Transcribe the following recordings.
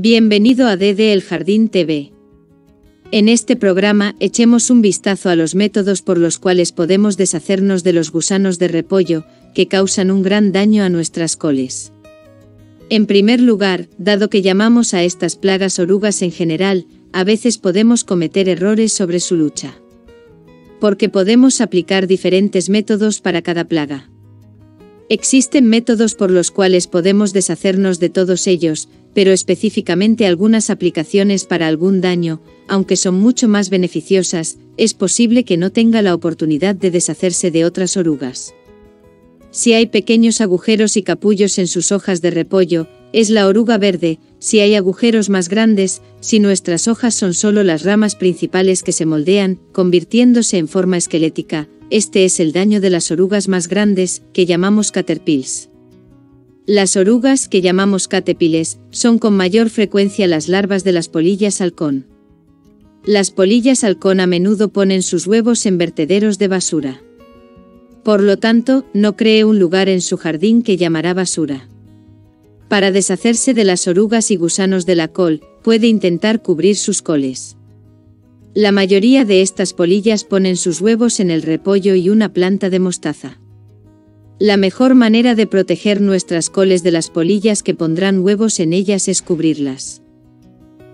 Bienvenido a DD El Jardín TV. En este programa echemos un vistazo a los métodos por los cuales podemos deshacernos de los gusanos de repollo, que causan un gran daño a nuestras coles. En primer lugar, dado que llamamos a estas plagas orugas en general, a veces podemos cometer errores sobre su lucha. Porque podemos aplicar diferentes métodos para cada plaga. Existen métodos por los cuales podemos deshacernos de todos ellos, pero específicamente algunas aplicaciones para algún daño, aunque son mucho más beneficiosas, es posible que no tenga la oportunidad de deshacerse de otras orugas. Si hay pequeños agujeros y capullos en sus hojas de repollo, es la oruga verde, si hay agujeros más grandes, si nuestras hojas son solo las ramas principales que se moldean, convirtiéndose en forma esquelética, este es el daño de las orugas más grandes, que llamamos caterpills. Las orugas, que llamamos catepiles, son con mayor frecuencia las larvas de las polillas halcón. Las polillas halcón a menudo ponen sus huevos en vertederos de basura. Por lo tanto, no cree un lugar en su jardín que llamará basura. Para deshacerse de las orugas y gusanos de la col, puede intentar cubrir sus coles. La mayoría de estas polillas ponen sus huevos en el repollo y una planta de mostaza. La mejor manera de proteger nuestras coles de las polillas que pondrán huevos en ellas es cubrirlas.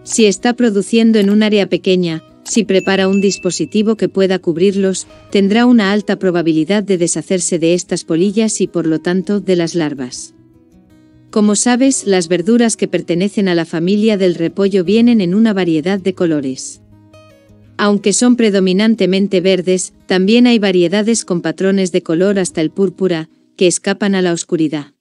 Si está produciendo en un área pequeña, si prepara un dispositivo que pueda cubrirlos, tendrá una alta probabilidad de deshacerse de estas polillas y por lo tanto de las larvas. Como sabes, las verduras que pertenecen a la familia del repollo vienen en una variedad de colores. Aunque son predominantemente verdes, también hay variedades con patrones de color hasta el púrpura, que escapan a la oscuridad.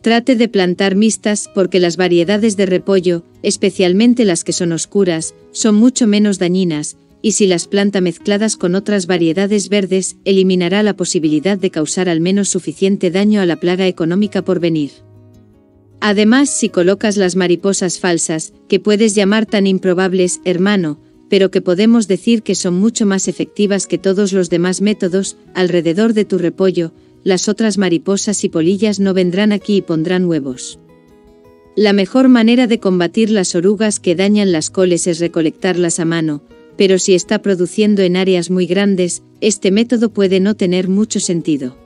Trate de plantar mixtas porque las variedades de repollo, especialmente las que son oscuras, son mucho menos dañinas, y si las planta mezcladas con otras variedades verdes, eliminará la posibilidad de causar al menos suficiente daño a la plaga económica por venir. Además, si colocas las mariposas falsas, que puedes llamar tan improbables, hermano, pero que podemos decir que son mucho más efectivas que todos los demás métodos, alrededor de tu repollo, las otras mariposas y polillas no vendrán aquí y pondrán huevos. La mejor manera de combatir las orugas que dañan las coles es recolectarlas a mano, pero si está produciendo en áreas muy grandes, este método puede no tener mucho sentido.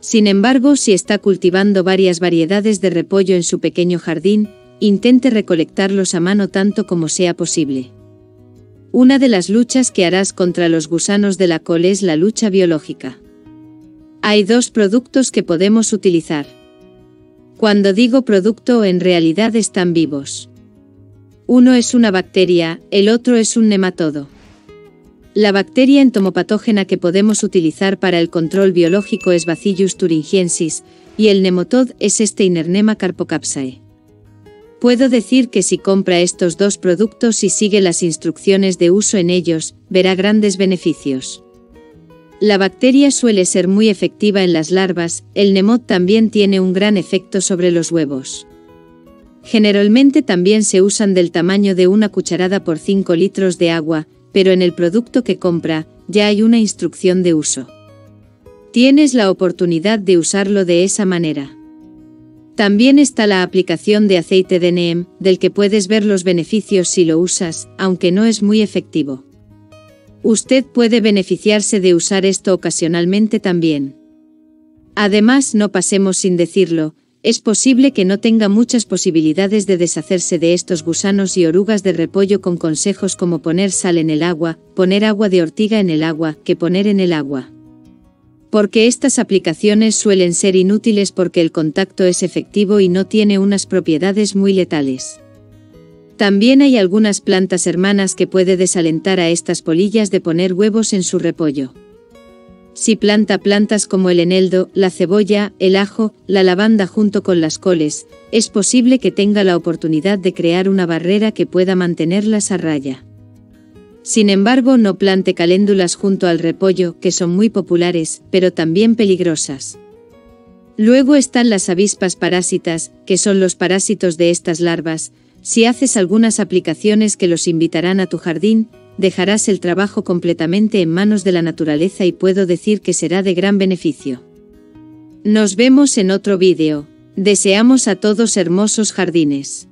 Sin embargo, si está cultivando varias variedades de repollo en su pequeño jardín, intente recolectarlos a mano tanto como sea posible. Una de las luchas que harás contra los gusanos de la col es la lucha biológica. Hay dos productos que podemos utilizar. Cuando digo producto en realidad están vivos. Uno es una bacteria, el otro es un nematodo. La bacteria entomopatógena que podemos utilizar para el control biológico es Bacillus thuringiensis, y el nematod es este Inernema carpocapsae. Puedo decir que si compra estos dos productos y sigue las instrucciones de uso en ellos, verá grandes beneficios. La bacteria suele ser muy efectiva en las larvas, el nemot también tiene un gran efecto sobre los huevos. Generalmente también se usan del tamaño de una cucharada por 5 litros de agua, pero en el producto que compra, ya hay una instrucción de uso. Tienes la oportunidad de usarlo de esa manera. También está la aplicación de aceite de NEEM, del que puedes ver los beneficios si lo usas, aunque no es muy efectivo. Usted puede beneficiarse de usar esto ocasionalmente también. Además, no pasemos sin decirlo, es posible que no tenga muchas posibilidades de deshacerse de estos gusanos y orugas de repollo con consejos como poner sal en el agua, poner agua de ortiga en el agua, que poner en el agua. Porque estas aplicaciones suelen ser inútiles porque el contacto es efectivo y no tiene unas propiedades muy letales. También hay algunas plantas hermanas que puede desalentar a estas polillas de poner huevos en su repollo. Si planta plantas como el eneldo, la cebolla, el ajo, la lavanda junto con las coles, es posible que tenga la oportunidad de crear una barrera que pueda mantenerlas a raya. Sin embargo, no plante caléndulas junto al repollo, que son muy populares, pero también peligrosas. Luego están las avispas parásitas, que son los parásitos de estas larvas, si haces algunas aplicaciones que los invitarán a tu jardín, dejarás el trabajo completamente en manos de la naturaleza y puedo decir que será de gran beneficio. Nos vemos en otro vídeo. Deseamos a todos hermosos jardines.